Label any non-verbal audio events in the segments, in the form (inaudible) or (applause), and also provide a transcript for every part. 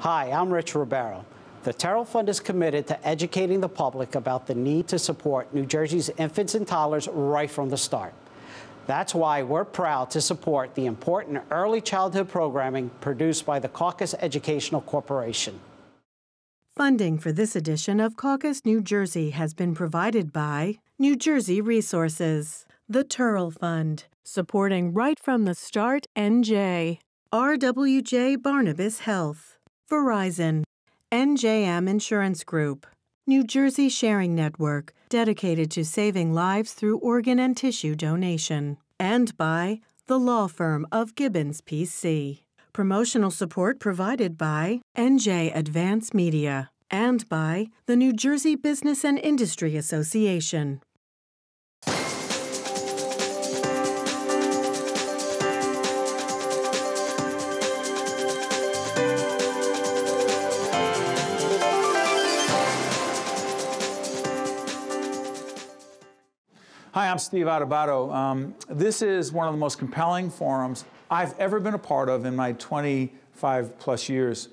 Hi, I'm Rich Ribeiro. The Turrell Fund is committed to educating the public about the need to support New Jersey's infants and toddlers right from the start. That's why we're proud to support the important early childhood programming produced by the Caucus Educational Corporation. Funding for this edition of Caucus New Jersey has been provided by New Jersey Resources, the Turrell Fund, supporting right from the start NJ, RWJ Barnabas Health, Verizon, NJM Insurance Group, New Jersey Sharing Network, dedicated to saving lives through organ and tissue donation, and by the law firm of Gibbons PC. Promotional support provided by NJ Advance Media and by the New Jersey Business and Industry Association. I'm Steve Adubato. Um, this is one of the most compelling forums I've ever been a part of in my 25 plus years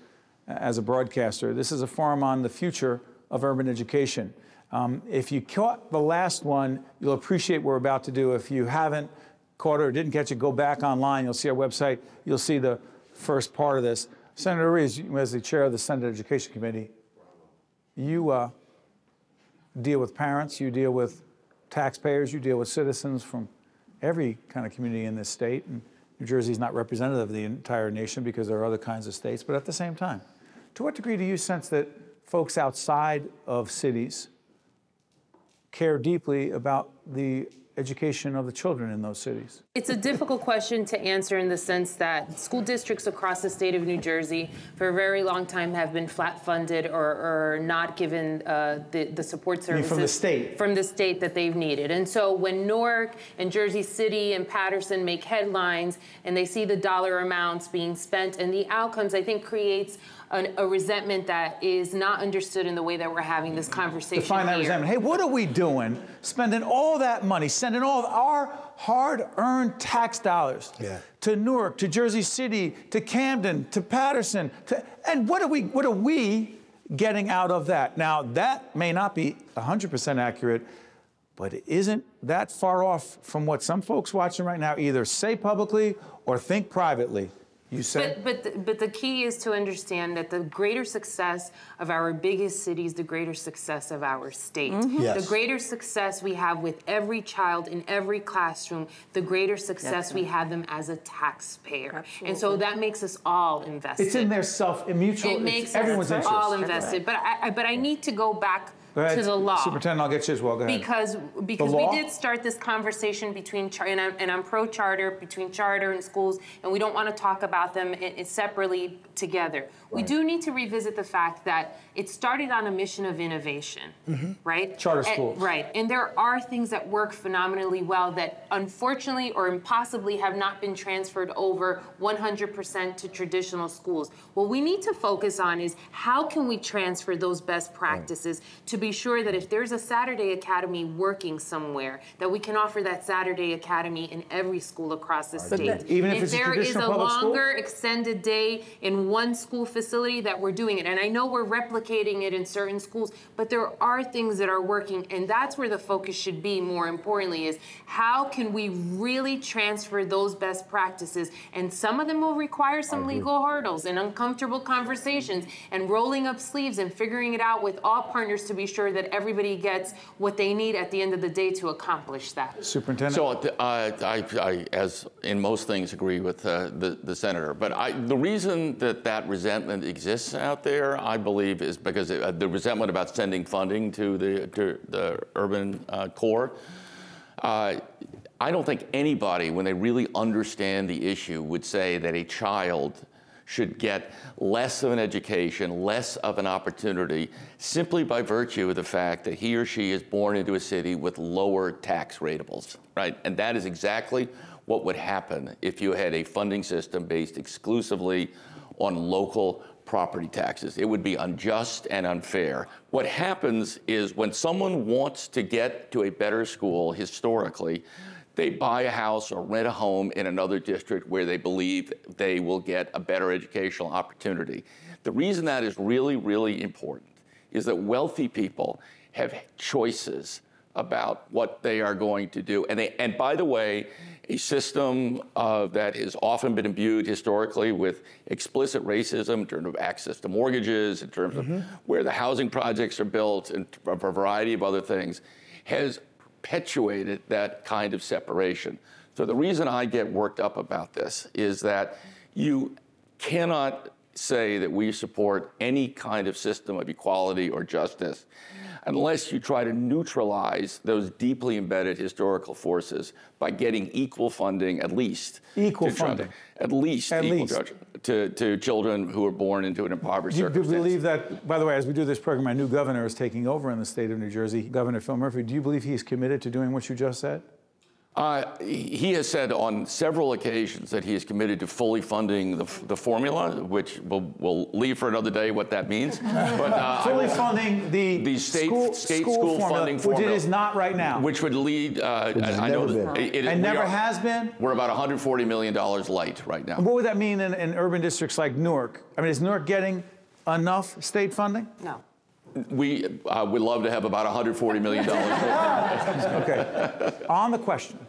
as a broadcaster. This is a forum on the future of urban education. Um, if you caught the last one, you'll appreciate what we're about to do. If you haven't caught it or didn't catch it, go back online. You'll see our website. You'll see the first part of this. Senator Ruiz, as the chair of the Senate Education Committee, you uh, deal with parents, you deal with taxpayers, you deal with citizens from every kind of community in this state. And New Jersey is not representative of the entire nation because there are other kinds of states, but at the same time, to what degree do you sense that folks outside of cities care deeply about the education of the children in those cities? It's a difficult question to answer in the sense that school districts across the state of New Jersey for a very long time have been flat funded or, or not given uh, the, the support services from the state from the state that they've needed. And so when Newark and Jersey City and Paterson make headlines and they see the dollar amounts being spent and the outcomes, I think creates an, a resentment that is not understood in the way that we're having this conversation. Define that here. resentment. Hey, what are we doing? Spending all that money, sending all of our hard-earned tax dollars yeah. to Newark, to Jersey City, to Camden, to Paterson, to, and what are we? What are we getting out of that? Now that may not be 100% accurate, but it isn't that far off from what some folks watching right now either say publicly or think privately. You said, but but the, but the key is to understand that the greater success of our biggest cities, the greater success of our state. Mm-hmm. Yes. The greater success we have with every child in every classroom, the greater success we have them as a taxpayer. Absolutely. And so that makes us all invested. it's in their self mutual. It makes everyone's us interest. all invested. But I, I but I need to go back Go ahead, to the law. Superintendent, I'll get you as well. Go ahead. Because because we did start this conversation between char- and I'm, and I'm pro charter between charter and schools, and we don't want to talk about them separately together. We do need to revisit the fact that it started on a mission of innovation, right? Mm-hmm. Charter And- schools. right? And there are things that work phenomenally well that unfortunately or impossibly have not been transferred over 100% to traditional schools. What we need to focus on is how can we transfer those best practices to be sure that if there's a Saturday Academy working somewhere, that we can offer that Saturday Academy in every school across the state. Even if if it's a there is a public school? longer extended day in one school facility that we're doing it. And I know we're replicating it in certain schools, but there are things that are working. And that's where the focus should be more importantly is how can we really transfer those best practices? And some of them will require some legal hurdles and uncomfortable conversations and rolling up sleeves and figuring it out with all partners to be sure that everybody gets what they need at the end of the day to accomplish that. Superintendent. So uh, I, I, as in most things, agree with uh, the, the senator. But I, the reason that that resentment exists out there, I believe, is because uh, the resentment about sending funding to the, to the urban uh, core. Uh, I don't think anybody, when they really understand the issue, would say that a child should get less of an education, less of an opportunity, simply by virtue of the fact that he or she is born into a city with lower tax ratables, right? And that is exactly what would happen if you had a funding system based exclusively on local property taxes. It would be unjust and unfair. What happens is when someone wants to get to a better school historically, they buy a house or rent a home in another district where they believe they will get a better educational opportunity. The reason that is really, really important is that wealthy people have choices about what they are going to do. And, they, and by the way, a system uh, that has often been imbued historically with explicit racism in terms of access to mortgages, in terms mm-hmm. of where the housing projects are built, and a variety of other things, has perpetuated that kind of separation. So the reason I get worked up about this is that you cannot say that we support any kind of system of equality or justice unless you try to neutralize those deeply embedded historical forces by getting equal funding, at least. Equal funding. at least at equal least. To, to children who are born into an impoverished Do you circumstance. believe that, by the way, as we do this program, our new governor is taking over in the state of New Jersey, Governor Phil Murphy. Do you believe he's committed to doing what you just said? Uh, he has said on several occasions that he is committed to fully funding the, the formula, which we'll, we'll, leave for another day what that means. (laughs) But uh, fully funding the, the state school, state school, school formula, funding which it is not right now, which would lead. Uh, I know that it, it, and never are, has been. We're about 140 million dollars light right now. What would that mean in, in urban districts like Newark? I mean, is Newark getting enough state funding? No we uh, would love to have about $140 million. (laughs) okay. On the question,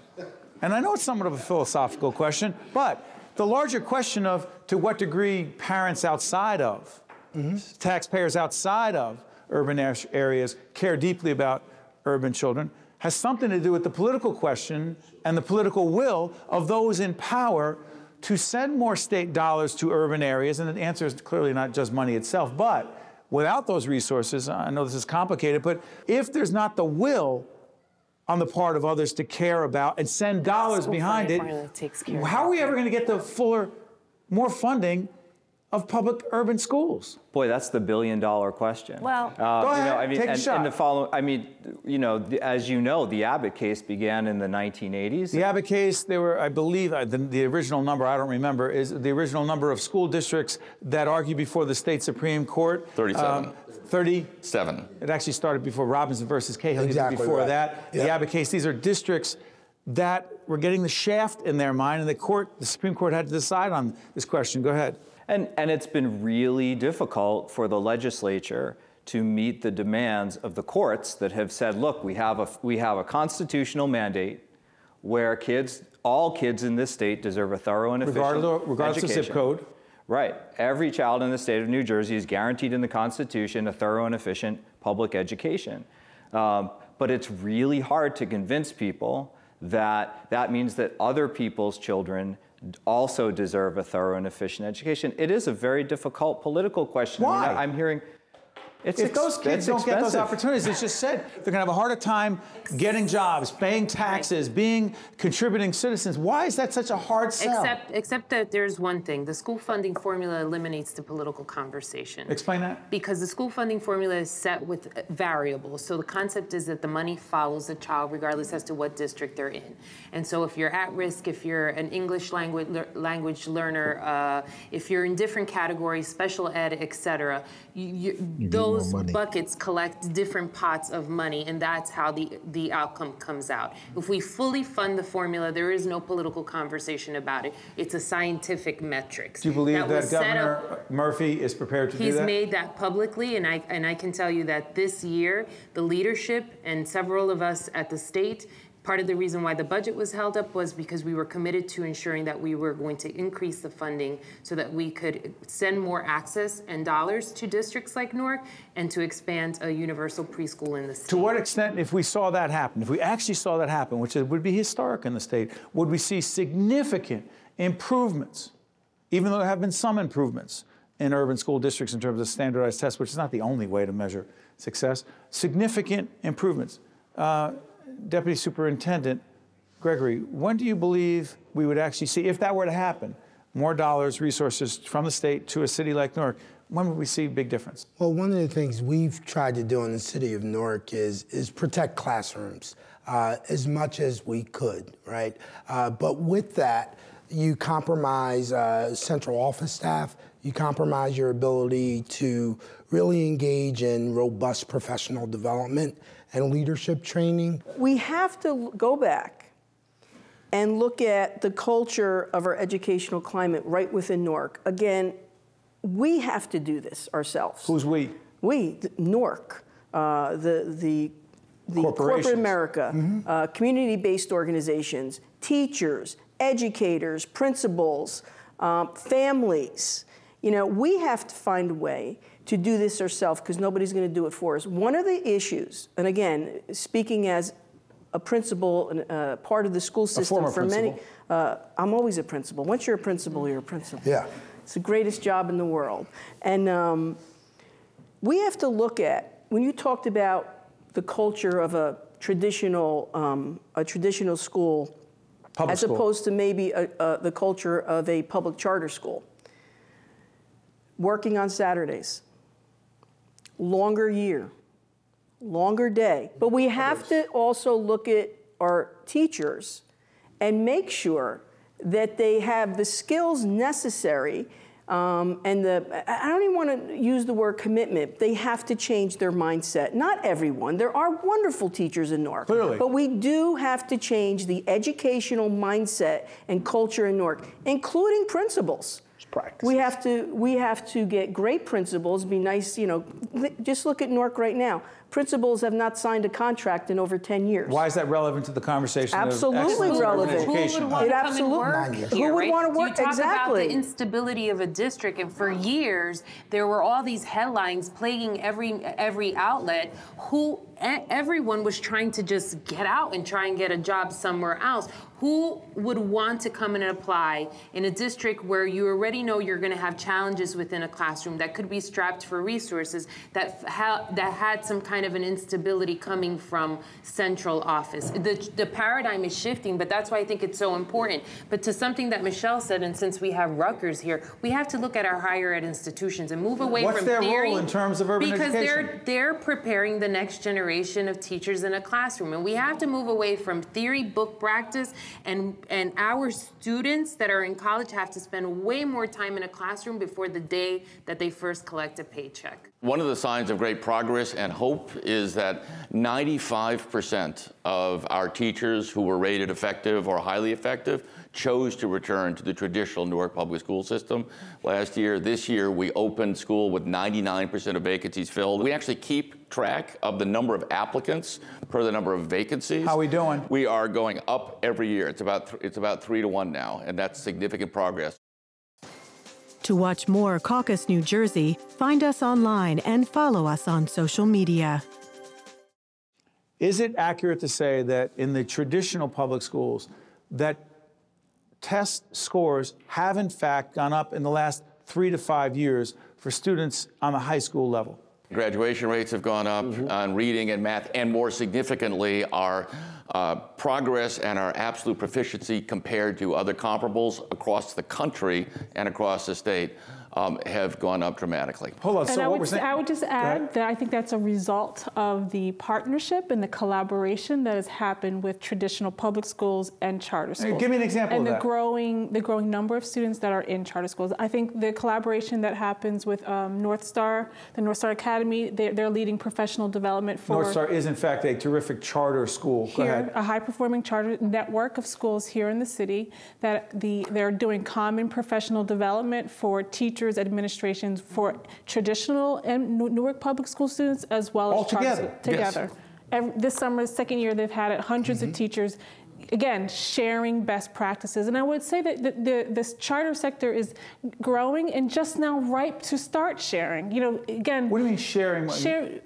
and I know it's somewhat of a philosophical question, but the larger question of to what degree parents outside of, mm-hmm. taxpayers outside of urban areas care deeply about urban children has something to do with the political question and the political will of those in power to send more state dollars to urban areas. And the answer is clearly not just money itself, but without those resources, I know this is complicated, but if there's not the will on the part of others to care about and send dollars behind it. How are we ever going to get the fuller, more funding of public urban schools? Boy, that's the billion dollar question. Well, uh, go ahead, you know, I mean, take and, a shot. And the follow, I mean, you know, as you know, the Abbott case began in the 1980s. The Abbott case, there were, I believe, uh, the, the, original number, I don't remember, is the original number of school districts that argue before the state Supreme Court. 37. Um, 37. It actually started before Robinson versus Cahill. Exactly before right. that. Yep. The Abbott case, these are districts that were getting the shaft in their mind, and the court, the Supreme Court had to decide on this question. Go ahead. And, and it's been really difficult for the legislature to meet the demands of the courts that have said, look, we have a, we have a constitutional mandate where kids, all kids in this state deserve a thorough and efficient regardless, regardless education. of zip code. Right. Every child in the state of New Jersey is guaranteed in the Constitution a thorough and efficient public education. Um, but it's really hard to convince people that that means that other people's children also deserve a thorough and efficient education. It is a very difficult political question. Why? I am hearing it's if those kids don't get those opportunities, it's just said they're going to have a harder time getting jobs, paying taxes, being contributing citizens. Why is that such a hard sell? Except, except that there's one thing: the school funding formula eliminates the political conversation. Explain that. Because the school funding formula is set with variables. So the concept is that the money follows the child regardless as to what district they're in. And so if you're at risk, if you're an English language language learner, uh, if you're in different categories, special ed, etc., you, you, those those buckets collect different pots of money, and that's how the, the outcome comes out. If we fully fund the formula, there is no political conversation about it. It's a scientific metric. Do you believe that, that Governor up, Murphy is prepared to do that? He's made that publicly, and I, and I can tell you that this year, the leadership and several of us at the state Part of the reason why the budget was held up was because we were committed to ensuring that we were going to increase the funding so that we could send more access and dollars to districts like Newark and to expand a universal preschool in the state. To what extent, if we saw that happen, if we actually saw that happen, which would be historic in the state, would we see significant improvements, even though there have been some improvements in urban school districts in terms of standardized tests, which is not the only way to measure success, significant improvements. Uh, Deputy Superintendent Gregory, when do you believe we would actually see, if that were to happen, more dollars, resources from the state to a city like Newark? When would we see a big difference? Well, one of the things we've tried to do in the city of Newark is, is protect classrooms uh, as much as we could, right? Uh, but with that, you compromise uh, central office staff, you compromise your ability to really engage in robust professional development and leadership training. We have to go back and look at the culture of our educational climate right within Newark, again, we have to do this ourselves. Who's we? We, Newark, uh, the, the, the corporate Corporations. America, uh, community based organizations, teachers, educators, principals, um, families. You know, we have to find a way to do this ourselves because nobody's going to do it for us. One of the issues, and again, speaking as a principal and uh, part of the school system former for many, uh, I'm always a principal. Once you're a principal, you're a principal. Yeah. It's the greatest job in the world. And um, we have to look at when you talked about the culture of a traditional um, a traditional school Public as school. opposed to maybe a, a, the culture of a public charter school. Working on Saturdays, longer year, longer day. But we have to also look at our teachers and make sure that they have the skills necessary um, and the I don't even want to use the word commitment. They have to change their mindset. Not everyone. There are wonderful teachers in Newark. Clearly. But we do have to change the educational mindset and culture in Newark, including principals. Practices. We have to we have to get great principals. Be nice, you know. Just look at Newark right now. Principals have not signed a contract in over 10 years. Why is that relevant to the conversation? Absolutely of excellence in relevant. Who would want It to come absolute- and work Nine years. here, Who would right? wanna work- You talk about exactly. the instability of a district, and for years there were all these headlines plaguing every every outlet. Who everyone was trying to just get out and try and get a job somewhere else. Who would want to come and apply in a district where you already know you're going to have challenges within a classroom that could be strapped for resources that that had some kind of an instability coming from central office? The, the paradigm is shifting, but that's why I think it's so important. But to something that Michele said, and since we have Rutgers here, we have to look at our higher ed institutions and move away What's from their role in terms of urban because education? they're they're preparing the next generation of teachers in a classroom and we have to move away from theory book practice and and our students that are in college have to spend way more time in a classroom before the day that they first collect a paycheck. One of the signs of great progress and hope is that 95% of our teachers who were rated effective or highly effective chose to return to the traditional Newark public school system last year. This year, we opened school with 99% of vacancies filled. We actually keep track of the number of applicants per the number of vacancies. How are we doing? We are going up every year. It's about, th- it's about three to one now, and that's significant progress. To watch more Caucus New Jersey, find us online and follow us on social media. Is it accurate to say that in the traditional public schools, that test scores have in fact gone up in the last three to five years for students on the high school level? Graduation rates have gone up on reading and math, and more significantly, our uh, progress and our absolute proficiency compared to other comparables across the country and across the state um, have gone up dramatically. Hold on. And so I what would, we're saying? I would just add that I think that's a result of the partnership and the collaboration that has happened with traditional public schools and charter schools. give me an example and of the that. growing the growing number of students that are in charter schools. I think the collaboration that happens with um, North Star, the North Star Academy, they're, they're leading professional development for North Star is in fact a terrific charter school. Go here, ahead. a high-performing charter network of schools here in the city that the they're doing common professional development for teachers, administrations, for traditional and Newark public school students as well All as charter together, schools- yes. together. Every, this summer, second year, they've had it 100s Mm-hmm. of teachers. Again, sharing best practices. And I would say that the, the, this charter sector is growing and just now ripe to start sharing. You know, again, What do you mean sharing? share,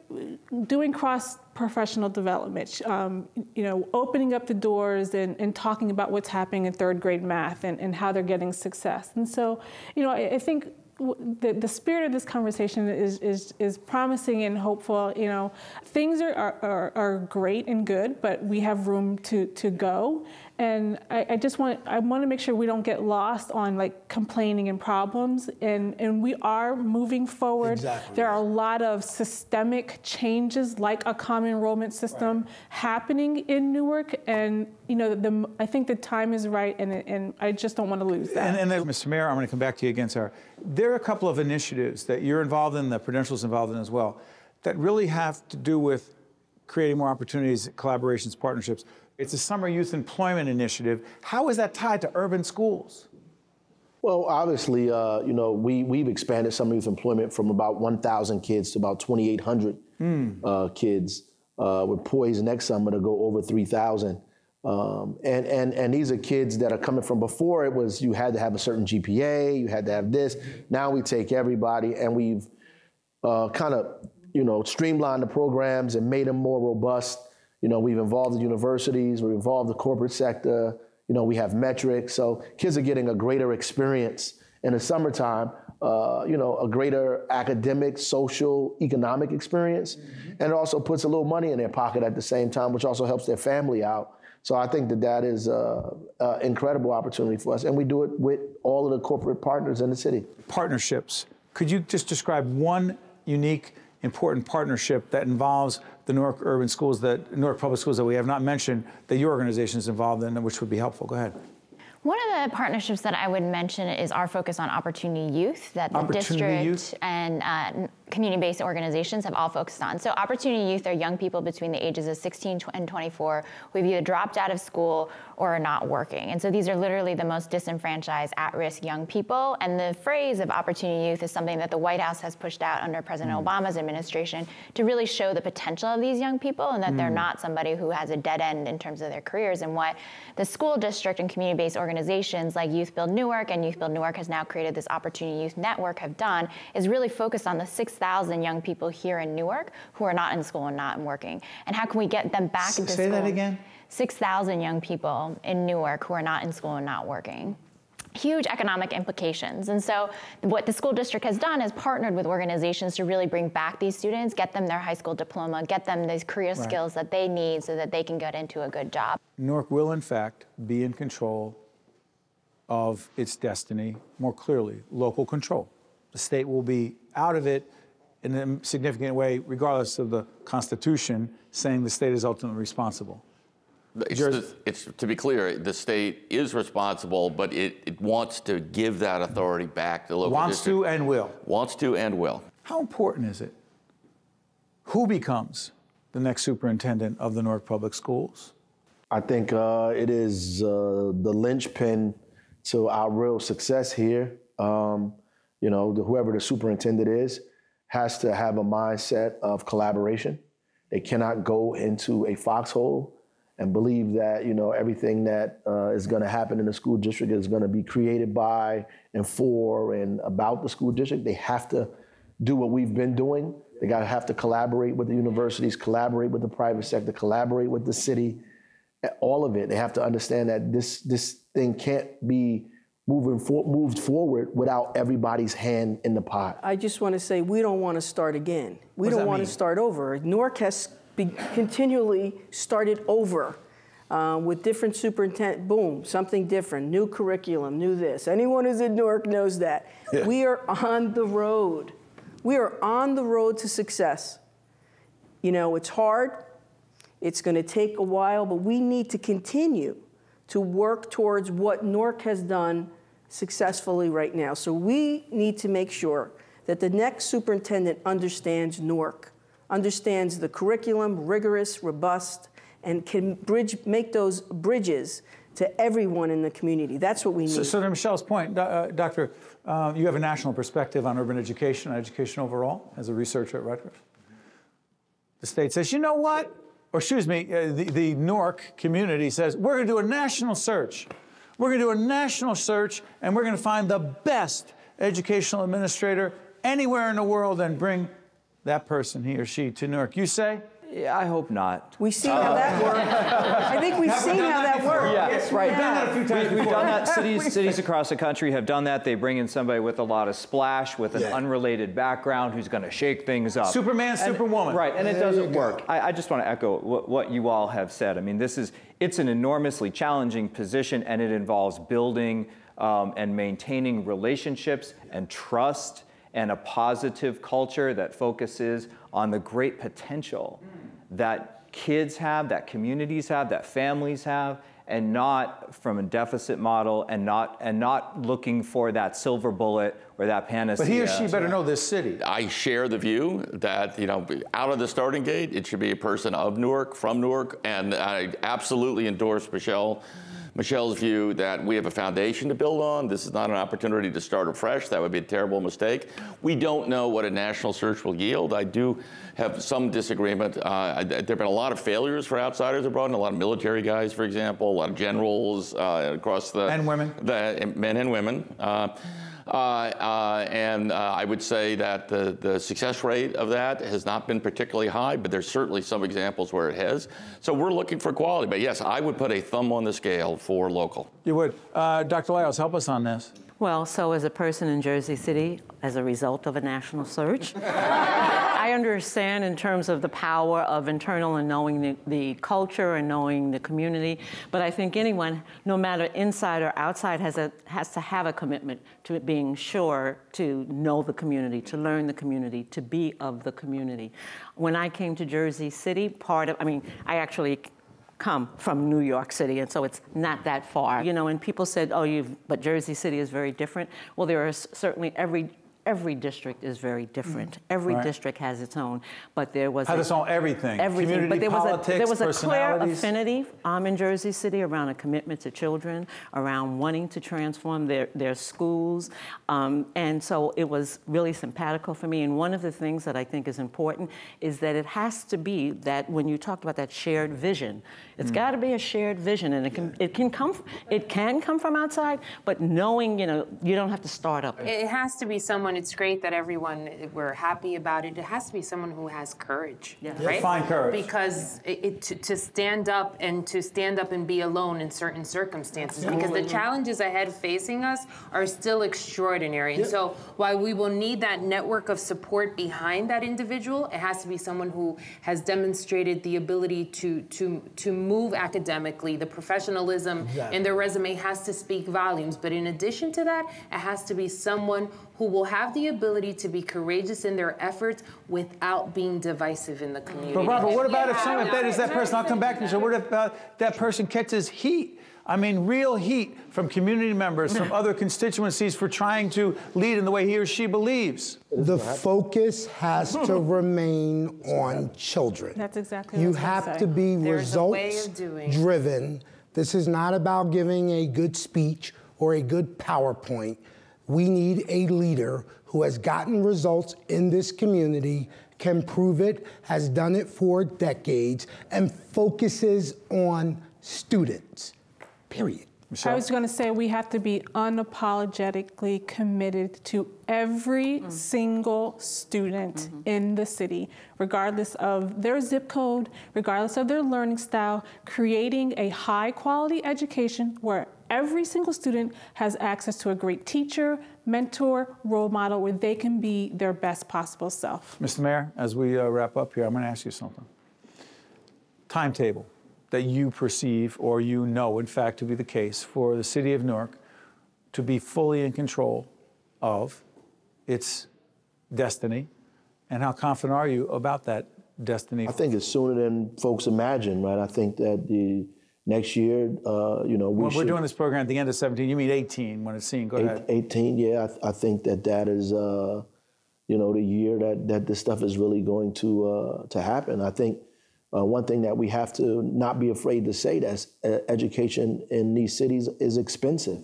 doing cross professional development, um, you know, opening up the doors and, and talking about what's happening in third grade math and, and how they're getting success. And so, you know, I, I think the, the spirit of this conversation is, is, is promising and hopeful. You know, things are, are, are, great and good, but we have room to, to go. And I, I just want I want to make sure we don't get lost on like complaining and problems. And, and we are moving forward. Exactly. There are a lot of systemic changes, like a common enrollment system, happening in Newark. And you know, the, I think the time is right, and, and I just don't want to lose that. And, and then, Mr. Mayor, I'm going to come back to you again, Sarah. There are a couple of initiatives that you're involved in, that Prudential's involved in as well, that really have to do with creating more opportunities, collaborations, partnerships. It's a summer youth employment initiative. How is that tied to urban schools? Well, obviously, uh, you know, we, we've expanded summer youth employment from about 1,000 kids to about 2,800 mm. uh, kids. Uh, we're poised next summer to go over 3,000. Um, and, and, and these are kids that are coming from before it was you had to have a certain GPA, you had to have this. Now we take everybody and we've uh, kind of, you know, streamlined the programs and made them more robust. You know, we've involved the universities, we've involved the corporate sector, you know, we have metrics. So kids are getting a greater experience in the summertime, uh, you know, a greater academic, social, economic experience. Mm-hmm. And it also puts a little money in their pocket at the same time, which also helps their family out. So I think that that is an incredible opportunity for us. And we do it with all of the corporate partners in the city. Partnerships. Could you just describe one unique, important partnership that involves the Newark urban schools that Newark public schools that we have not mentioned that your organization is involved in, which would be helpful. Go ahead. One of the partnerships that I would mention is our focus on opportunity youth that the district youth. and uh, community-based organizations have all focused on. So Opportunity Youth are young people between the ages of 16 and 24 who have either dropped out of school or are not working. And so these are literally the most disenfranchised, at-risk young people. And the phrase of Opportunity Youth is something that the White House has pushed out under President mm. Obama's administration to really show the potential of these young people and that mm. they're not somebody who has a dead end in terms of their careers. And what the school district and community-based organizations like Youth Build Newark and Youth Build Newark has now created this Opportunity Youth Network have done is really focused on the 6,000 young people here in Newark who are not in school and not working. And how can we get them back S- into say school? Say that again. 6,000 young people in Newark who are not in school and not working huge economic implications. And so what the school district has done is partnered with organizations to really bring back these students, get them their high school diploma, get them these career right. skills that they need so that they can get into a good job. Newark will in fact be in control of its destiny more clearly, local control. The state will be out of it in a significant way, regardless of the Constitution, saying the state is ultimately responsible. It's, the, it's, to be clear, the state is responsible, but it, it wants to give that authority back to local Wants district. to and will. Wants to and will. How important is it? Who becomes the next superintendent of the Newark Public Schools? I think uh, it is uh, the linchpin to our real success here. Um, you know, the, whoever the superintendent is, has to have a mindset of collaboration. They cannot go into a foxhole and believe that you know everything that uh, is going to happen in the school district is going to be created by and for and about the school district. They have to do what we've been doing. They got to have to collaborate with the universities, collaborate with the private sector, collaborate with the city. All of it. They have to understand that this this thing can't be moving for, moved forward without everybody's hand in the pot. I just want to say we don't want to start again. We don't want mean? to start over. Newark has be, continually started over. Uh, with different superintendent, boom, something different, new curriculum, new this. Anyone who's in Newark knows that. Yeah. We are on the road. We are on the road to success. You know, it's hard, it's going to take a while, but we need to continue to work towards what Newark has done successfully right now. So we need to make sure that the next superintendent understands Newark, understands the curriculum, rigorous, robust, and can bridge, make those bridges to everyone in the community. That's what we need. So, so to Michele's point, uh, Doctor, uh, you have a national perspective on urban education and education overall as a researcher at Rutgers. The state says, you know what? Or excuse me, uh, the, the Newark community says, we're going to do a national search. We're going to do a national search and we're going to find the best educational administrator anywhere in the world and bring that person, he or she, to Newark. You say? Yeah, I hope not. We've seen how that works. I think we've seen how that, works. Yeah, yes, right. We've done that a few times we, We've done that. Cities, (laughs) cities across the country have done that. They bring in somebody with a lot of splash, with an yeah. unrelated background, who's going to shake things up. Superman, and, Superwoman. Right, and it doesn't work. I, I, just want to echo what, what you all have said. I mean, this is it's an enormously challenging position, and it involves building um, and maintaining relationships and trust and a positive culture that focuses on the great potential that kids have, that communities have, that families have, and not from a deficit model and not and not looking for that silver bullet or that panacea. But he or she better know this city. I share the view that you know out of the starting gate it should be a person of Newark from Newark and I absolutely endorse Michele Michele's view that we have a foundation to build on. This is not an opportunity to start afresh. That would be a terrible mistake. We don't know what a national search will yield. I do have some disagreement. Uh, there have been a lot of failures for outsiders abroad, and a lot of military guys, for example, a lot of generals uh, across the and women, the men and women. Uh, Uh, uh, and uh, I would say that the, the success rate of that has not been particularly high, but there's certainly some examples where it has. So we're looking for quality. But yes, I would put a thumb on the scale for local. You would. Uh, Dr. Lyles, help us on this. Well, so as a person in Jersey City, as a result of a national search, (laughs) I understand in terms of the power of internal and knowing the, the, culture and knowing the community. But I think anyone, no matter inside or outside, has, a, has to have a commitment to being sure to know the community, to learn the community, to be of the community. When I came to Jersey City, part of, I mean, I actually come from New York City, and so it's not that far. You know, and people said, oh, you've, but Jersey City is very different. Well, there are certainly every every district is very different. Mm. Every right. district has its own, but there was has its own everything. Everything, Community, but there politics, was a there was a clear affinity um, in Jersey City around a commitment to children, around wanting to transform their their schools, um, and so it was really simpatico for me. And one of the things that I think is important is that it has to be that when you talked about that shared vision, it's mm. got to be a shared vision, and it can it can come it can come from outside, but knowing you know you don't have to start up. It has to be someone. And it's great that everyone we're happy about it. It has to be someone who has courage, yeah. right? Find courage because it, it, to, to, stand up and to stand up and be alone in certain circumstances, because the challenges ahead facing us are still extraordinary. And so while we will need that network of support behind that individual, it has to be someone who has demonstrated the ability to to to move academically. The professionalism exactly. in their resume has to speak volumes. But in addition to that, it has to be someone who will have the ability to be courageous in their efforts without being divisive in the community. But Robert, what about if some if that is that person? I'll come back to you. So what if uh, that person catches heat? I mean, real heat from community members, from (laughs) other constituencies for trying to lead in the way he or she believes. The focus has (laughs) to remain on children. That's exactly You have to be results driven. This is not about giving a good speech or a good PowerPoint. We need a leader who has gotten results in this community, can prove it, has done it for decades, and focuses on students. Period. Michele? I was going to say we have to be unapologetically committed to every mm. single student mm-hmm. in the city, regardless of their zip code, regardless of their learning style, creating a high quality education where every single student has access to a great teacher, mentor, role model where they can be their best possible self. Mr. Mayor, as we uh, wrap up here, I'm going to ask you something. Timetable that you perceive or you know, in fact, to be the case for the city of Newark to be fully in control of its destiny? And how confident are you about that destiny? I think it's sooner than folks imagine, right? I think that the next year, uh, you know, we when we're doing this program at the end of 17, you mean 18 when it's seen. Go eight, ahead. 18, yeah. I, I, think that that is, uh, you know, the year that, that this stuff is really going to, uh, to happen. I think uh, one thing that we have to not be afraid to say that uh, education in these cities is expensive.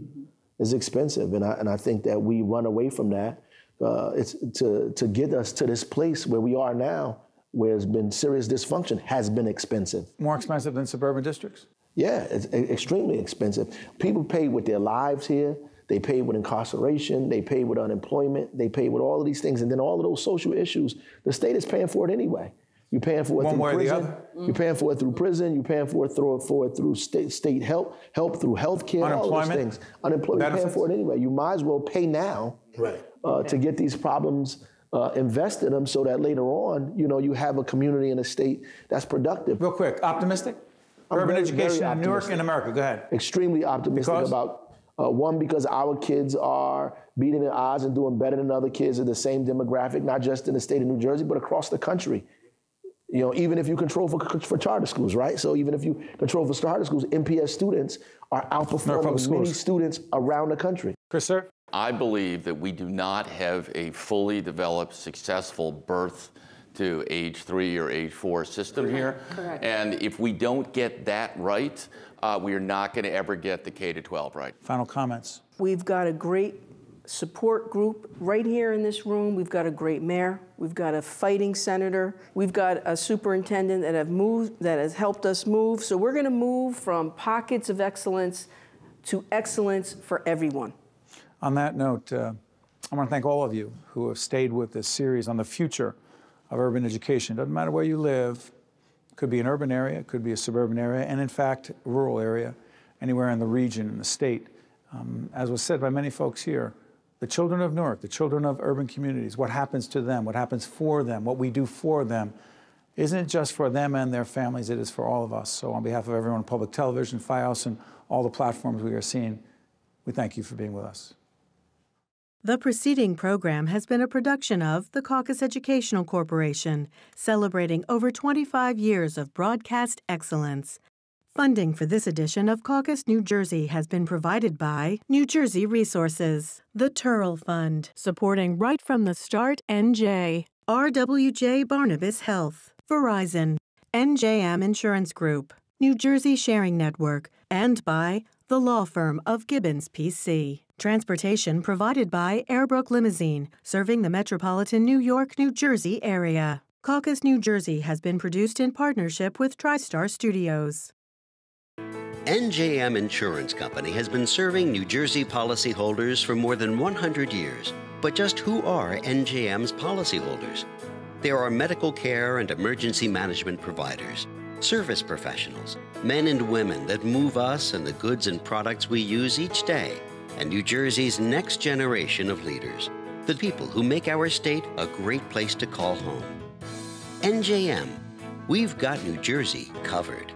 Mm-hmm. It's expensive, and I, and I think that we run away from that. Uh, it's to to get us to this place where we are now, where there's been serious dysfunction, has been expensive. More expensive than suburban districts. Yeah, it's extremely expensive. People pay with their lives here. They pay with incarceration. They pay with unemployment. They pay with all of these things, and then all of those social issues. The state is paying for it anyway. You're paying for it One through prison. Mm-hmm. You're paying for it through prison. You're paying for it through, for it through state, state help, help through health care, all those things. Unemployment, you're paying for it anyway. You might as well pay now right. uh, okay. to get these problems uh, invest in them so that later on, you know, you have a community and a state that's productive. Real quick, optimistic? I'm Urban very, education very in Newark and America, go ahead. Extremely optimistic because? about, uh, one, because our kids are beating the odds and doing better than other kids of the same demographic, not just in the state of New Jersey, but across the country You know, even if you control for, for charter schools, right? So even if you control for charter schools, NPS students are outperforming many students around the country. Chris, sir? I believe that we do not have a fully developed, successful birth to age three or age four system here. Correct. And if we don't get that right, uh, we are not going to ever get the K to 12 right. Final comments. We've got a great support group right here in this room. We've got a great mayor. We've got a fighting senator. We've got a superintendent that have moved that has helped us move. So we're going to move from pockets of excellence to excellence for everyone. On that note, uh, I want to thank all of you who have stayed with this series on the future of urban education. Doesn't matter where you live. It could be an urban area, it could be a suburban area, and in fact, rural area, anywhere in the region, in the state. Um, as was said by many folks here, the children of Newark, the children of urban communities, what happens to them, what happens for them, what we do for them, isn't just for them and their families, it is for all of us. So on behalf of everyone on public television, FiOS, and all the platforms we are seeing, we thank you for being with us. The preceding program has been a production of the Caucus Educational Corporation, celebrating over 25 years of broadcast excellence. Funding for this edition of Caucus New Jersey has been provided by New Jersey Resources, the Turrell Fund, supporting right from the start NJ, RWJ Barnabas Health, Verizon, NJM Insurance Group, New Jersey Sharing Network, and by the law firm of Gibbons PC. Transportation provided by Airbrook Limousine, serving the metropolitan New York, New Jersey area. Caucus New Jersey has been produced in partnership with TriStar Studios. NJM Insurance Company has been serving New Jersey policyholders for more than 100 years. But just who are NJM's policyholders? There are medical care and emergency management providers, service professionals, men and women that move us and the goods and products we use each day, and New Jersey's next generation of leaders, the people who make our state a great place to call home. NJM, we've got New Jersey covered.